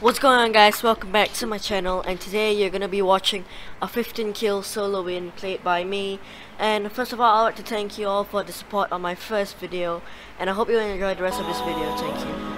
What's going on guys, welcome back to my channel and today you're going to be watching a 15 kill solo win played by me. And first of all I'd like to thank you all for the support on my first video and I hope you enjoy the rest of this video, thank you,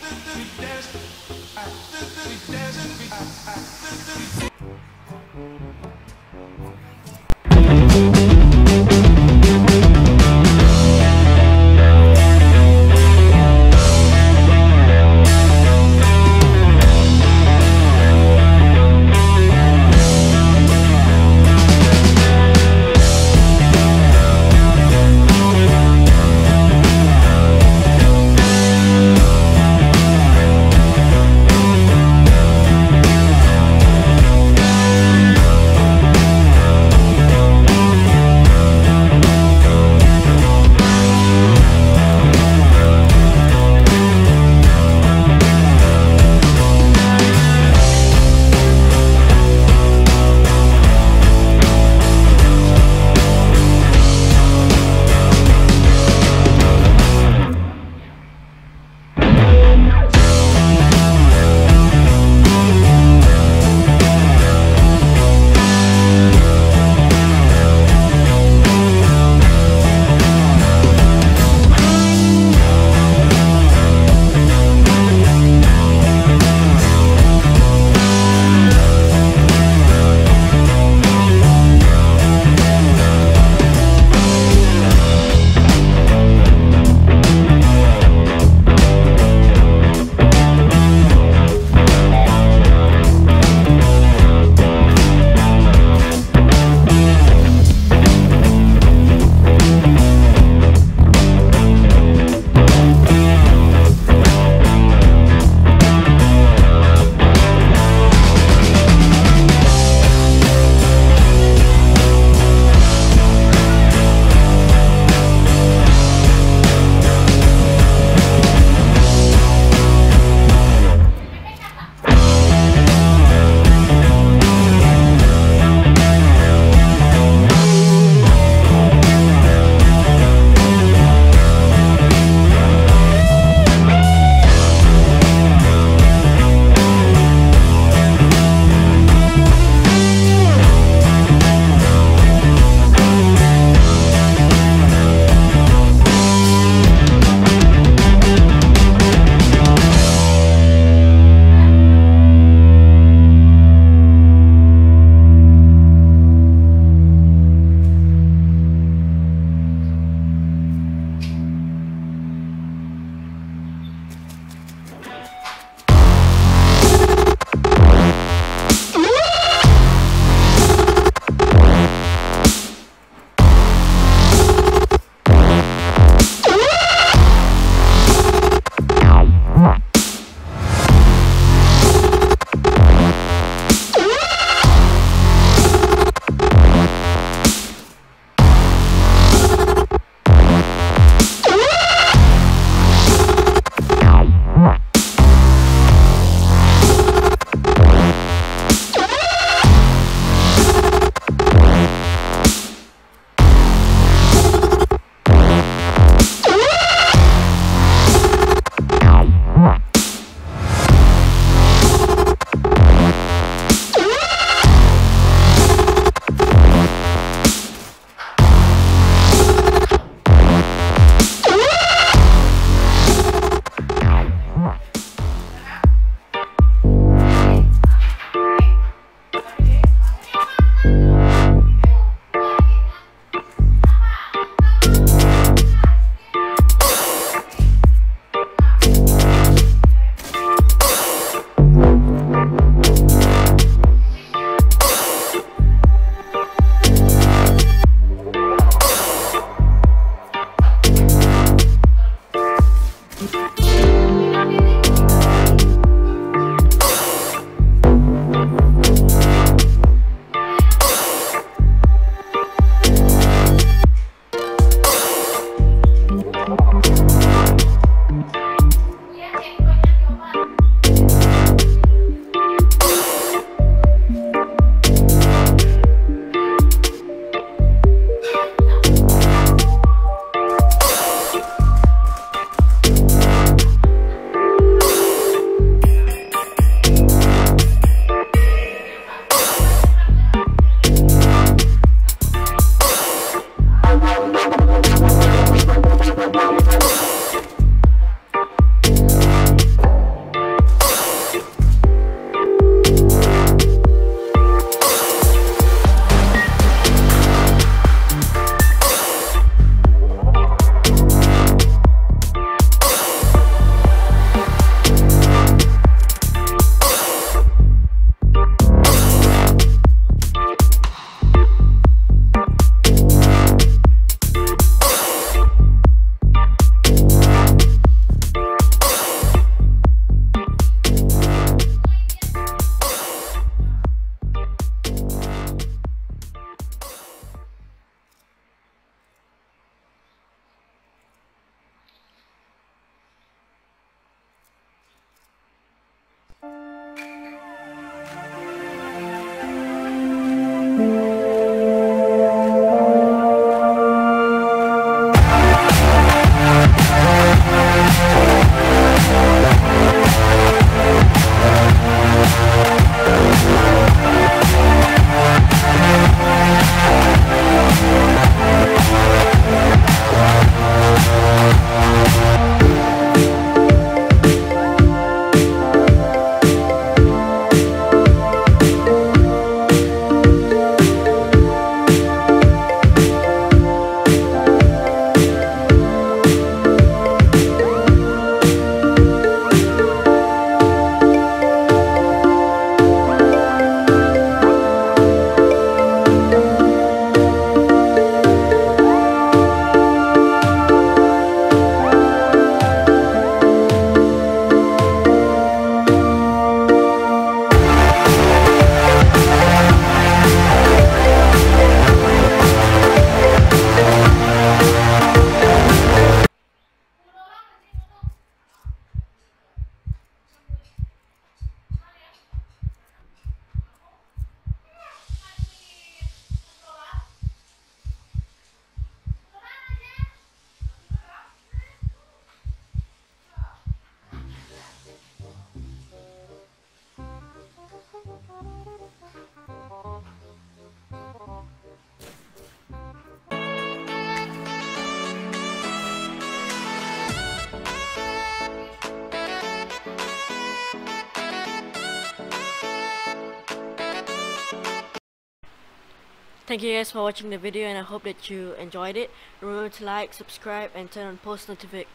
Thank you guys for watching the video and I hope that you enjoyed it. Remember to like, subscribe and turn on post notific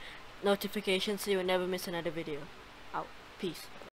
notifications so you will never miss another video. Out. Peace.